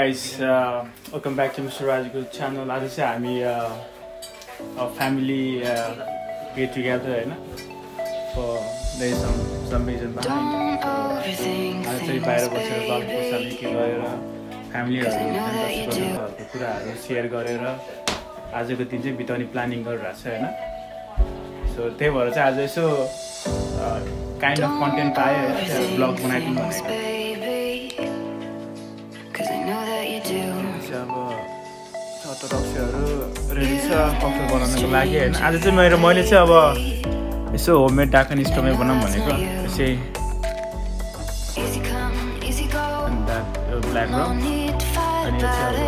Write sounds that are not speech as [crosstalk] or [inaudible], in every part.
Guys welcome back to mister राजको channel आज चाहिँ हामी फ्यामिली गेट टुगेदर होइन चाहिँ बाहिर बसेर खोर्सानी के गरेर फ्यामिलीहरू कुराहरू सेयर गरेर आजको दिन चाहिँ बिताउने प्लानिङ गरिरहेको छ होइन? सो त्यही भएर चाहिँ आज यसो काइन्ड अफ कन्टेन्ट पायो ब्लग बनाइदिउँ भनेको। रेडी छ कफी बनाउनको लागि होइन। आज चाहिँ मेरो मैले चाहिँ अब यसो होममेड डाकन स्टोभमै बनाऊँ भनेको। यसै ब्ल्याक र अनि यो चाहिँ अब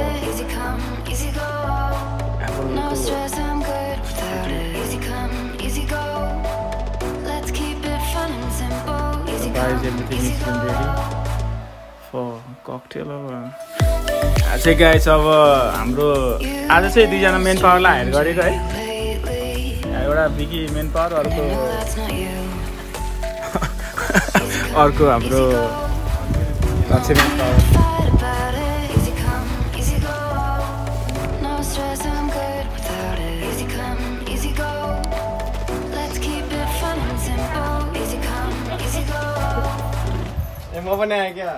guys everything is been ready for cocktail अब चाहिँ गाइस अब हाम्रो आज चाहिँ दुईजना मेन पावरलाई हायर गरेको है। एउटा बिकी मेन पावर अर्को अर्को हाम्रो लक्ष्य मेन पावर म पनि आएँ क्या।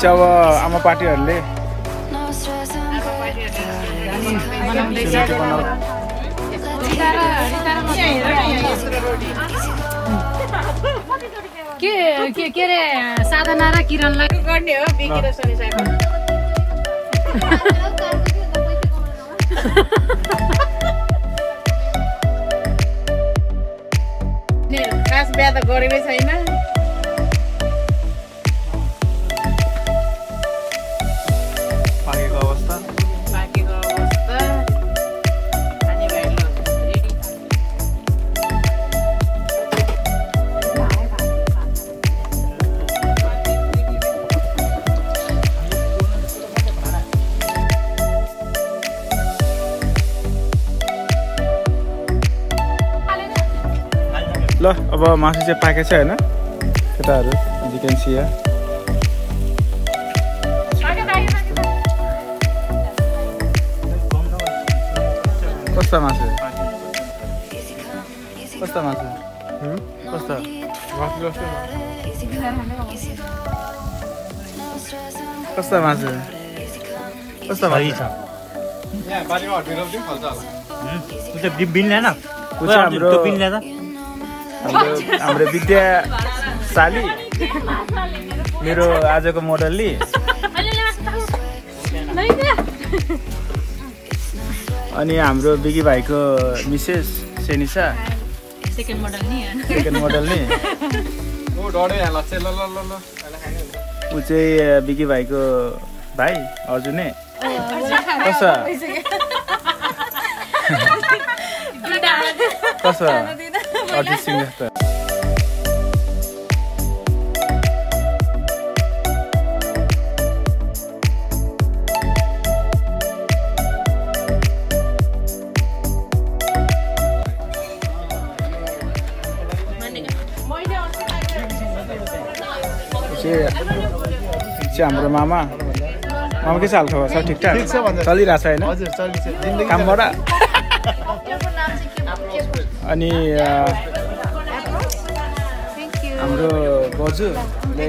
चाहिँ अब आमा पार्टीहरूले के के के अरे साधना र किरणलाई? गर्ने हो [laughs] खास बिहा त गरेकै छैन। ल अब मासु चाहिँ पाकेको छ होइन? केटाहरू चिकन सिया कस्तो मासु? कस्तो मासु? कस्तो? कस्तो मासु? कस्तो मासु? छ। बारीमा हटिएर पनि फल्छ होला। बिन्दैन ऊ चाहिँ हाम्रो हाम्रो विद्या साली मेरो आजको मोडलली। अनि हाम्रो बिगी भाइको मिसेस सेनिसा। सेकेन्ड मोडल नि सेकेन्ड मोडल नि। ऊ चाहिँ बिकी भाइको भाइ हजुर नै कसो? कसो? अरिजित सिंह जस्तो चाहिँ हाम्रो मामा मामा के छ हाल खबर सब ठिकठाक ठिक छ भन्छ। चलिरहेको छ होइन कामबाट अनि अ, हाम्रो बोजूले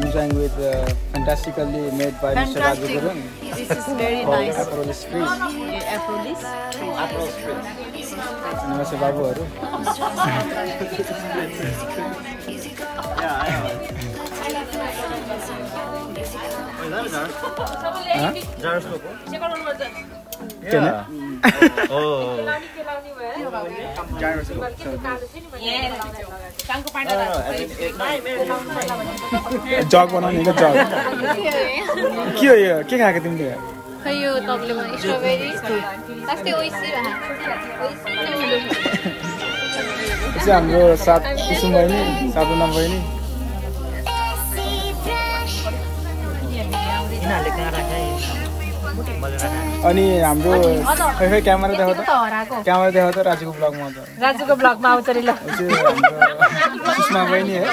enjoying with This is very nice. Aprolis. नमस्ते बाबुहरू जग बनाउने क्या जग के हो यो के खाएको तिमीले खै यो स्ट्रबेरी हाम्रो सात कुसुम बहिनी सातवटा बहिनी अनि हाम्रो खै खै क्यामेरा देखाउ त क्यामेरा देखाउ त राजुको ब्लगमा त। राजुको ब्लगमा आउँछ नि ल सुषमा बहिनी है।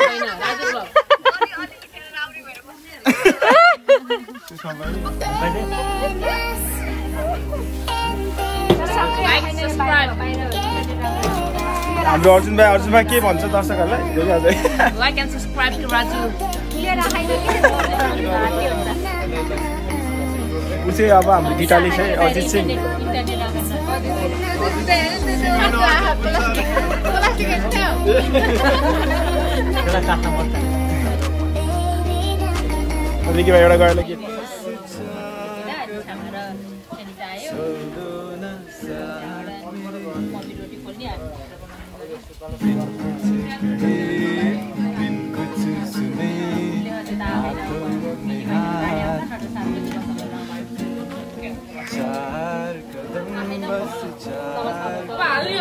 हाम्रो अर्जुन भाइ अर्जुन भाइ के भन्छ दर्शकहरूलाई? Like and subscribe to Raju ऊ चाहिँ अब हाम्रो गिटाली चाहिँ अजित सिंह। रिकी भाइ एउटा गएर के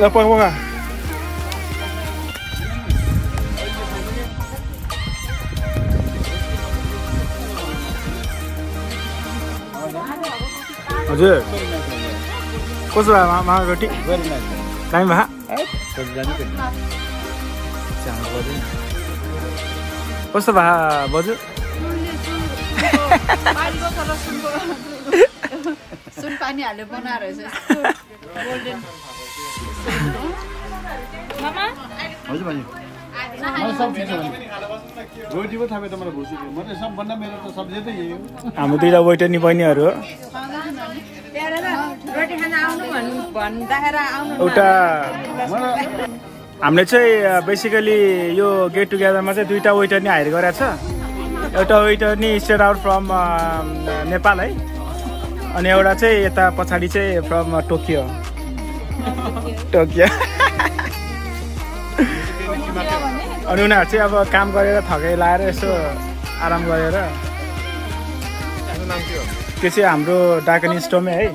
पका पका हजुर कसो भयो मामा रोटी दामी भए कस्तो भए बजु सुन पानी हालेर बनाएर हजुर भने मलाई सब ठिक छ भने रोटी पो थाहा त मलाई भुसी म त सबभन्दा मेरो त सब्जी त यही हो हाम्रो दुइटा वेटरनी बहिनीहरू हो रोटी खान आउनु भन्नु भन्दाखेरि आउनु एउटा हामीले चाहिँ बेसिकली यो गेट टुगेदरमा चाहिँ दुईवटा वेटर नि हायर गरेको छ एउटा वेटर नि स्टेट आउट फ्रम नेपाल है अनि एउटा चाहिँ यता पछाडि चाहिँ फ्रम टोकियो टोकियो। अनि उनीहरू चाहिँ अब काम गरेर थकाइ लाएर यसो आराम गरेर। त्यो चाहिँ हाम्रो डाकनी स्टोमै है।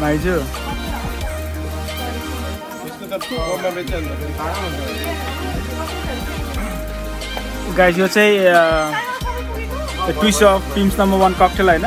भाइजू। गाइस यो चाहिँ twist of teams number one cocktail होइन?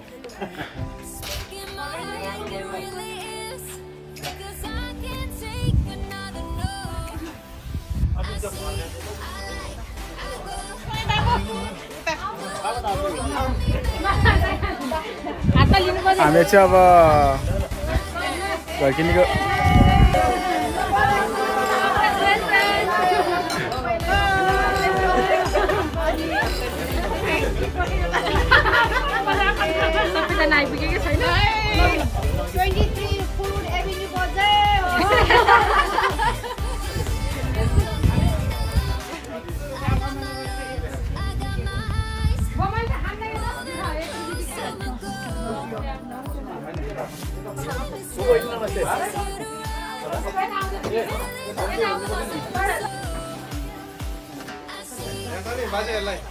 टुथपेस्टमा नमक छैन आइपुगेकै छैन बाजेहरूलाई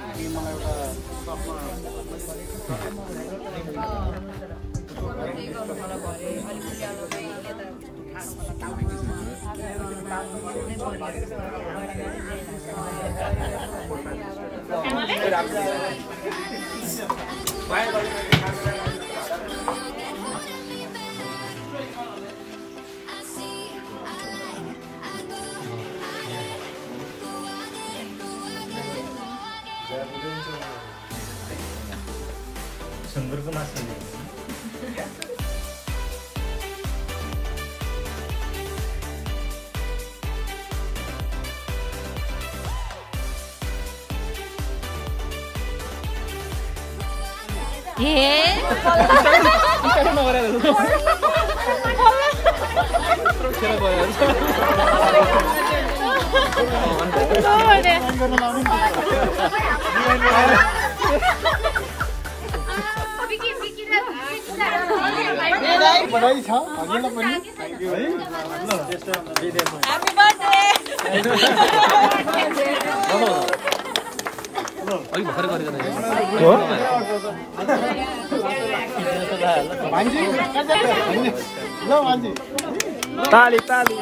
एउटा अनि मलाई एउटा सपमा मैले सुँगुरको मासु बधाई छ हजुरलाई पनि थ्याङ्क यू भान्जी कहाँ [laughs] जान्छ? भान्जी। ल भान्जी। ताली ताली।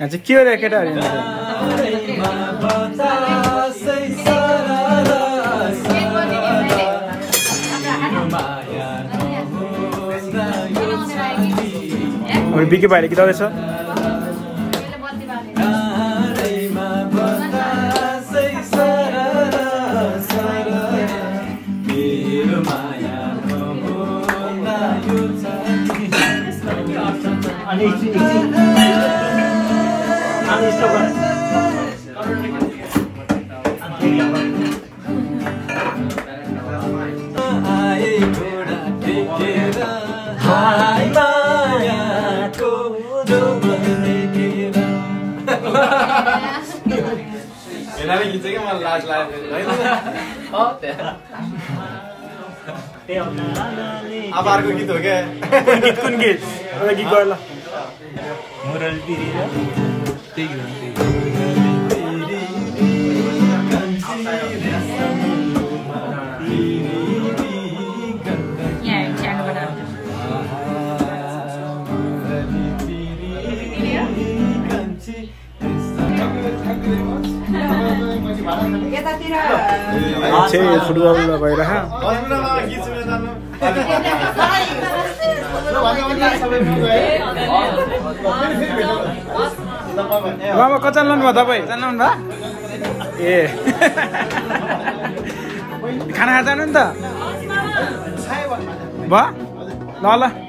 यहाँ चाहिँ के हो रे केटाहरू? बिके भाइले गीत आउँदैछ अब अर्को गीत हो क्या कुन गीत कुन गीत एउटा गीत गर ल मुरली त्यही भन्ने हो। मामा कता लानु भयो तपाईँ जानु भयो ए खाना खाएर जानु नि त भयो ल ल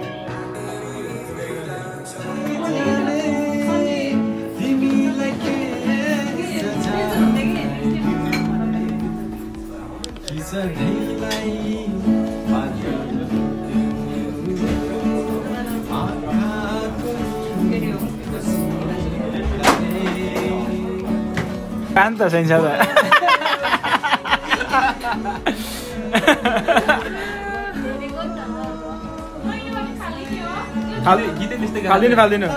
कान त छैन त फाल- गीतै त्यस्तै फालिदिनु फालिदिनु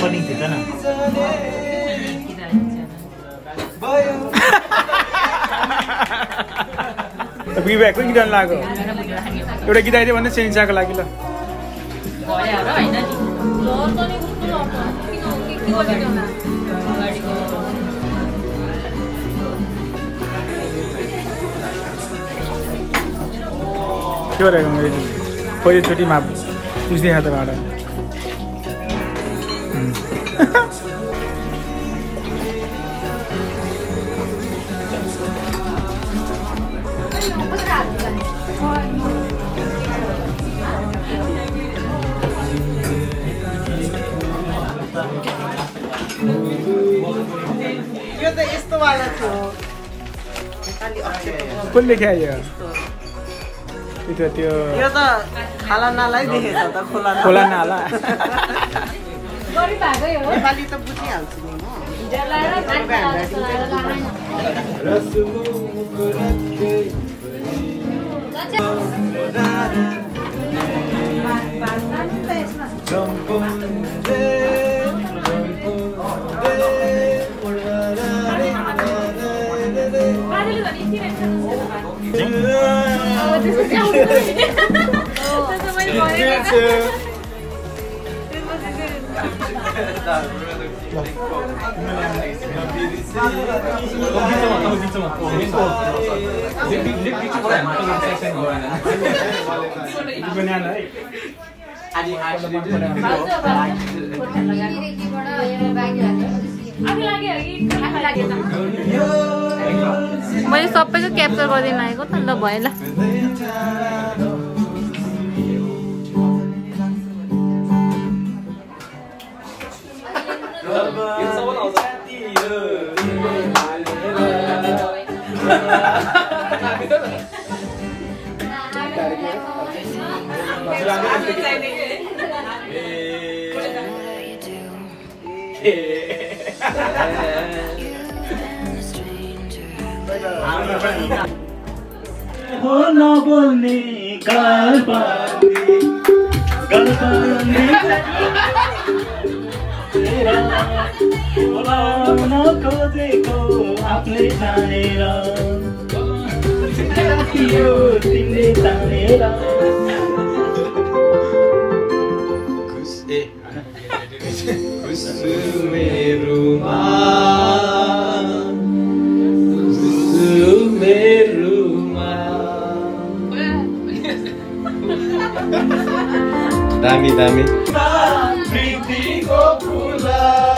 पनि थिएछ न बिबेकको गीत गाउनु लाग्यो एउटा गीत आइदियो भने सेन्साको लागि ल। होइन नि के गरेको मैले पहिलोचोटिमा बुझ्ने खाताबाट यो त यस्तो वाला थियो। नेपाली अक्षर कसले ख्यायो त त्यो यो त खाला नालाई देखेछ त खोला। खोला नाला गरी भएकै हो नेपाली त बुझिहाल्छु नि म मैले सबैको क्याप्चर गरिदिनु लागेको त अन्त भयो ल Dami, dami. Priti kopula.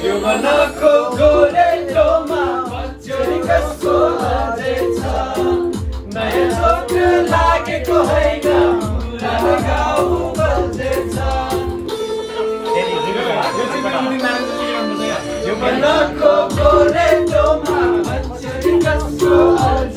यो मनको गोरेटोमा बच्चोरी कसको लाजेछ नयाँ चोट लागेको होइन पुरानो गाउँ बल्झेछ यो मनको गोरेटोमा बच्चोरी कसको लाजेछ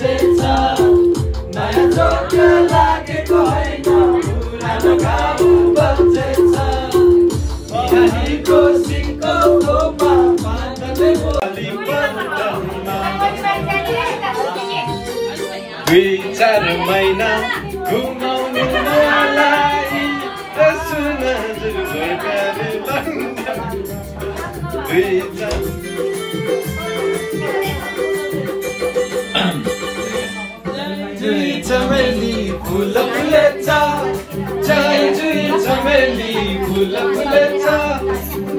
दुई चार महिना घुमाउनु मलाई दुई चार जुई चमेली फुल फुलेछ चाय जुई चमेली फुल फुलेछ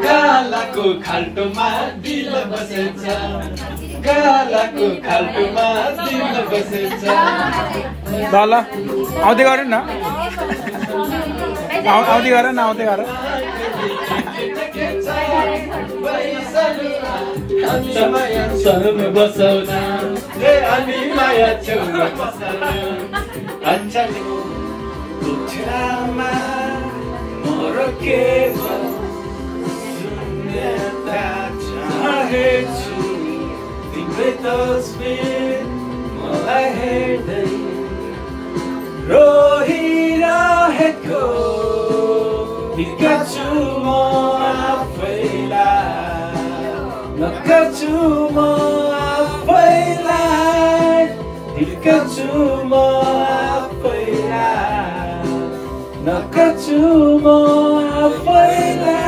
गालाको खाल्टोमा दिल बसेछ गालाको खाल्टोमा दिल बसेछ। ल ल आउँदै गर न। आउ- आउँदै गर न आउँदै गर। तिम्रै तस्बिर मलाई हेर्दै। रोहिरहेको हिर्काछु म आफैलाई। नकाछु म आफैलाई। हिर्काछु म आफैलाई। नकाछु म आफैलाई।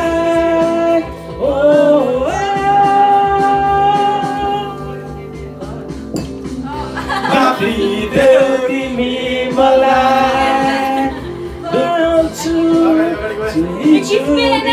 तिम्रै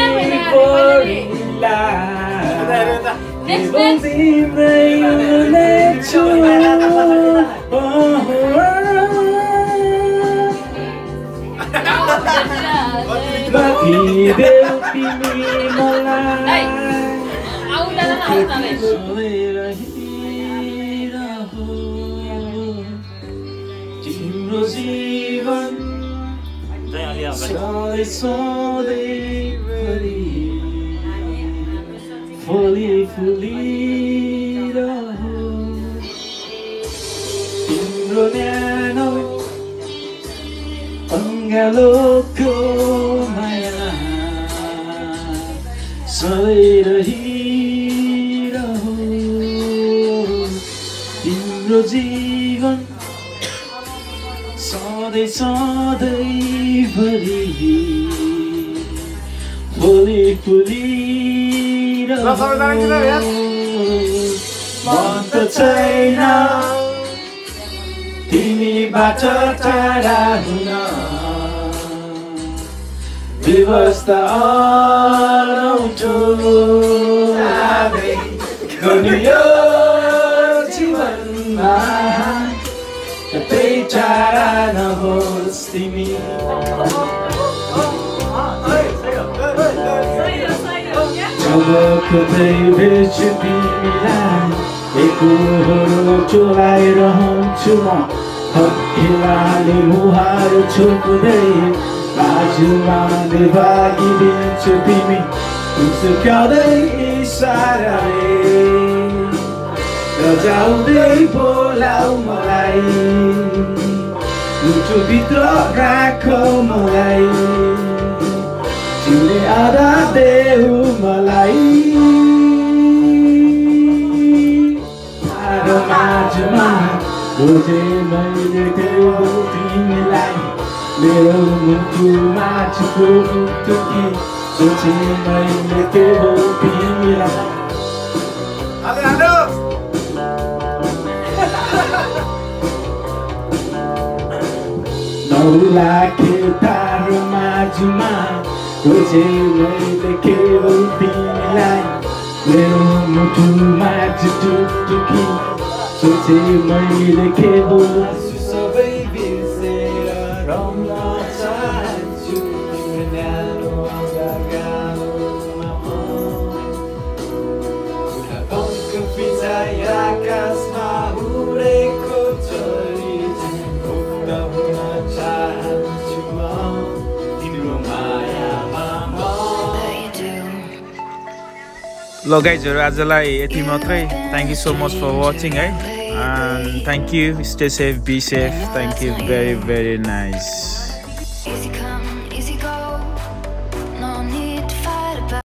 जीवन तिम्रो न्यानो अङ्गालोको माया सधैँ सधैँ सधैँभरि फुली फुलिरहो मन त छैन। तिमीबाट टाढा हुन। व्यवस्था अनौठो 잘하나 호스티미 Joko dei vechi bimila Ekuru chulai rohon chuma. Hakilani muharu choku dei Rajumani vagi binchu bimi Usukyo dei isarare. रजाउँदै बोलाउ मलाई मुटुभित्र राख मलाई तिमीले आधा देऊ मलाई तारो माझमा खोजे मैले देऊ तिमीलाई मेरो मुटुमा छुको टुकी सोचे मैले हो तिमीलाई नौलाखे तारो माझमा खोजे मैले के हो तिमीलाई मेरो मुटुमा टुकी सोचे मैले के ल गाइजहरू आजलाई यति मात्रै thank you so much for watching है and thank you stay safe be safe thank you very very nice